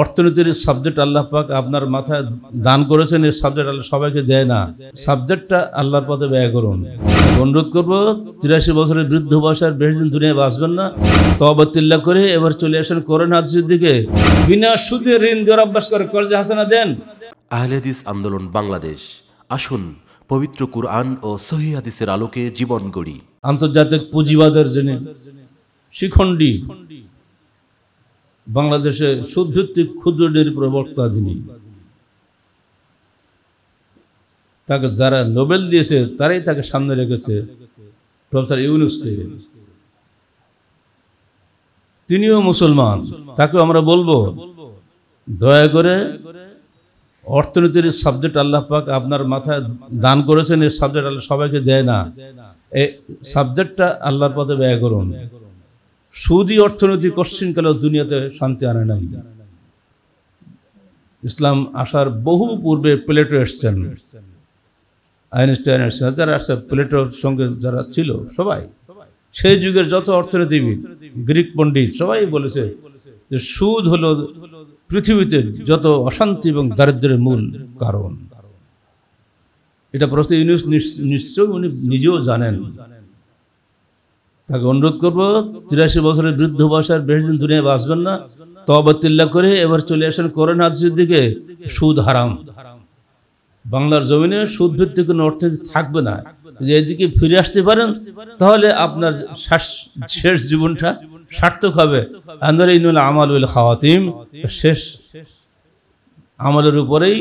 অর্থনীতির সাবজেক্ট আল্লাহ পাক আপনার মাথায় দান করেছেন এই সাবজেক্ট আল্লাহ সবাইকে দেয় না। সাবজেক্টটা আল্লাহর পথে ব্যয় করুন। অনুরোধ করব তিরাশি বছরের বৃদ্ধ বয়সের বেশি দিন দুনিয়ায় বাঁচবেন না। তবাতিল্লা করে এবার চলে আসেন করেন হাদিসের দিকে। বিনা সুদে ঋণ দেওয়ার অভ্যাস করে কর্জে হাসানা দেন। আহলেদিস আন্দোলন বাংলাদেশ। আসুন পবিত্র কুরআন ও সহি হাদিসের আলোকে জীবন গড়ি। আন্তর্জাতিক পুঁজিবাদের যিনি শিখণ্ডী বাংলাদেশে সুদভিত্তিক ক্ষুদ্র ঋণের প্রবক্তা যিনি, তাকে যারা নোবেল দিয়েছে, তারাই তাকে সামনে রেখেছে প্রফেসর ইউনুসকে তিনিও মুসলমান। তাকে আমরা বলব, দয়া করে অর্থনীতির সাবজেক্ট আল্লাহ পাক আপনার মাথায় দান করেছেন, এই সাবজেক্ট আল্লাহ সবাইকে দেয় না। এই সাবজেক্টটা আল্লাহর পথে ব্যয় করুন। সুদী অর্থনীতি কশ্চিনকালে দুনিয়াতে শান্তি আনে নাই। ইসলাম আসার বহু পূর্বে প্লেটো এসছেন। আইনস্টাইন এসছেন যারা আসছে প্লেটোর সঙ্গে যারা ছিল সবাই, সেই যুগের যত অর্থনীতিবিদ, গ্রিক পণ্ডিত, সবাই বলেছে যে সুদ হলো পৃথিবীতে যত অশান্তি এবং দারিদ্র্যের মূল কারণ। এটা প্রশ্ন ইউনিস নিশ্চয় উনি নিজেও জানেন। তাকে অনুরোধ করব, তিরাশি বছরের বৃদ্ধ বয়সের বেশি দিন দুনিয়া বাঁচবেন না। তবাতিল্লা করে এবার চলে আসেন করেন হাদিসের দিকে, সুদ হারাম। বাংলার জমিনে সুদ ভিত্তিক কোনো অর্থনীতি থাকবে না। যদি এদিকে ফিরে আসতে পারেন, তাহলে আপনার শেষ জীবনটা সার্থক হবে। আমাল উল খাওয়াতিম। শেষ আমলের উপরেই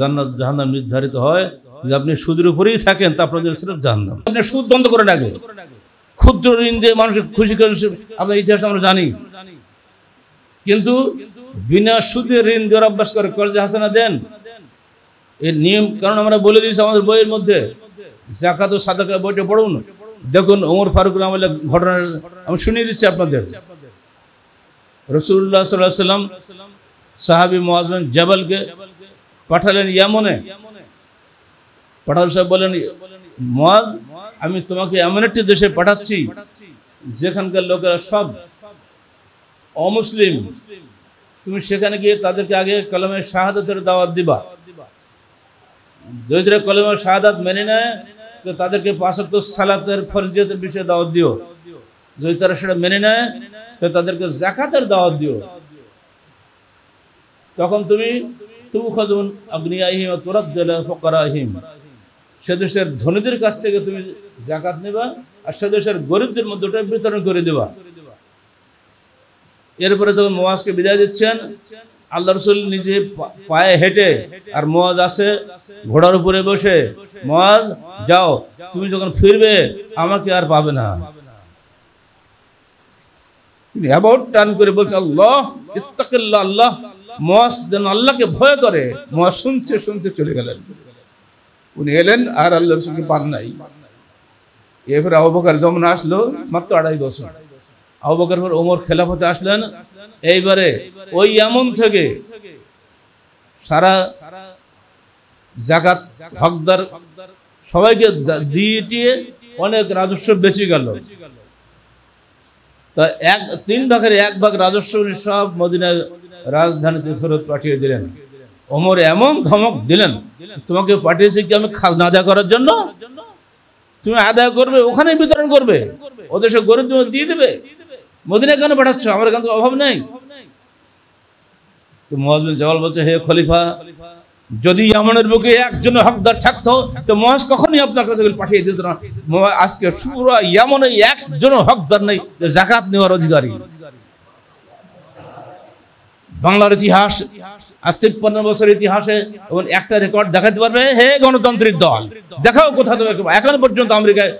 জান্নাত, জাহান্নাম নির্ধারিত হয়। যদি আপনি সুদের উপরেই থাকেন, তা আপনাদের সিরফ জাহান্নাম। আপনি সুদ বন্ধ করে রাখে ক্ষুদ্র ঋণ দিয়ে মানুষের খুশি করে আপনার ইতিহাস আমরা জানি। কিন্তু বিনা সুদে ঋণ দেওয়ার অভ্যাস করে কর্জে হাসানা দেন। এর নিয়ম, কারণ আমরা বলে দিয়েছি আমাদের বইয়ের মধ্যে, জাকাত ও সাদাকা বইটা পড়ুন। দেখুন ওমর ফারুক রহমাল্লাহ ঘটনা আমি শুনিয়ে দিচ্ছি আপনাদের। রসুল্লাহ সাল্লাহ সাল্লাম সাহাবি মোয়াজমেন জবালকে পাঠালেন ইয়ামনে। পাঠাল সাহেব বলেন মোয়াজ আমি তোমাকে এমন একটি দেশে পাঠাচ্ছি, যেখানকার লোকেরা সব অমুসলিম। তুমি সেখানে গিয়ে তাদেরকে আগে কলমের শাহাদতের দাওয়াত দিবা। যদি কলমের শাহাদাত মেনে নেয় তাদেরকে পাঁচাত্তর সালাতের ফরজিয়তের বিষয়ে দাওয়াত দিও। যদি তারা সেটা মেনে নেয় তাদেরকে জাকাতের দাওয়াত দিও। তখন তুমি তবু খাজুন আগ্নিয়াহিম তোরাত দিলে ফকরাহিম সে দেশের ধনীদের কাছ থেকে তুমি জাকাত নেবা আর সে দেশের গরিবদের মধ্যে ওটা বিতরণ করে দেবা। এরপরে যখন মোয়াজকে বিদায় দিচ্ছেন, আল্লাহ রসুল নিজে পায়ে হেঁটে আর মোয়াজ আছে, ঘোড়ার উপরে বসে, মোয়াজ, যাও, তুমি যখন ফিরবে, আমাকে আর পাবে না। টান করে বলছে, আল্লাহ, ইত্তাকিল্লাহ, আল্লাহ। মোয়াজ যেন আল্লাহকে ভয় করে, মোয়াজ শুনছে, শুনতে চলে গেলেন। উনি এলেন আর আল্লাহ রসুলকে পান নাই এরপরে আবুবকর যখন আসলো মাত্র আড়াই বছর আবুবকর পর ওমর খেলাফতে আসলেন এইবারে ওই এমন থেকে সারা জাকাত হকদার সবাইকে দিয়ে অনেক রাজস্ব বেঁচে গেল তা এক তিন ভাগের এক ভাগ রাজস্ব সব মদিনার রাজধানীতে ফেরত পাঠিয়ে দিলেন। ওমর এমন ধমক দিলেন, তোমাকে পাঠিয়েছি কি আমি খাজনা আদায় করার জন্য? তুমি আদায় করবে ওখানে বিতরণ করবে। ওদের সব গরিব জন্য দিয়ে দেবে। মদিনা কেন পাঠাচ্ছ? আমার এখান থেকে অভাব নেই। তো মহাজবিন জওয়াল বলছে, হে খলিফা, যদি ইয়ামনের বুকে একজন হকদার থাকতো, তো মহাজ কখনই আপনার কাছে পাঠিয়ে দিত না। আজকে পুরো ইয়ামনে একজন হকদার নেই জাকাত নেওয়ার অধিকারী। বাংলার ইতিহাস, আজ তিপ্পান্ন বছর ইতিহাসে একটা রেকর্ড দেখাতে পারবে, হে গণতন্ত্রের দল। দেখাও কোথা থেকে এখন পর্যন্ত আমেরিকায়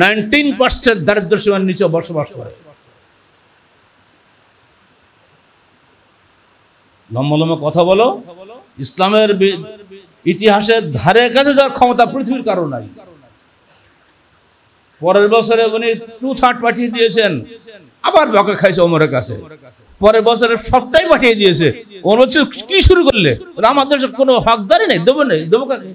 নাইনটিন পার্সেন্ট দারিদ্র সীমার নিচে বসবাস করে। লম্বা কথা বলো। ইসলামের ইতিহাসের ধারে কাছে যার ক্ষমতা পৃথিবীর কারণ নাই। পরের বছরে উনি টু থার্ড পাঠিয়ে দিয়েছেন। আবার বকা খাইছে ওমরের কাছে। পরের বছরে সবটাই পাঠিয়ে দিয়েছে। ওমর কি শুরু করলে? আমাদের কোনো হকদারি নেই, দেবো নেই, দেবো কাকে?